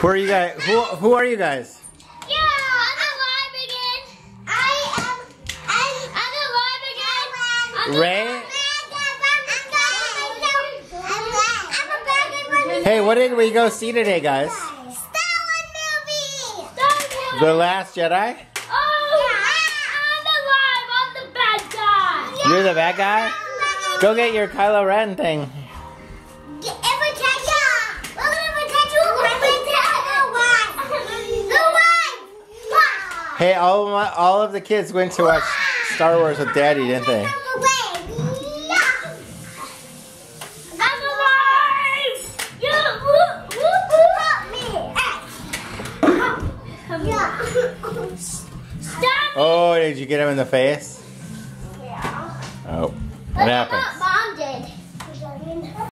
Who are you guys? Who who are you guys? Yeah, I'm alive again. I am. I'm, I'm alive again. Ray? I'm Hey, what did we go see today, guys? Star Wars movie. The Last Jedi? Oh, yeah. I'm alive. I'm the bad guy. You're the bad guy? Go get your Kylo Ren thing. Hey, all of my, all of the kids went to watch Star Wars with Daddy, didn't they? Oh, did you get him in the face? Yeah. Oh, what happened?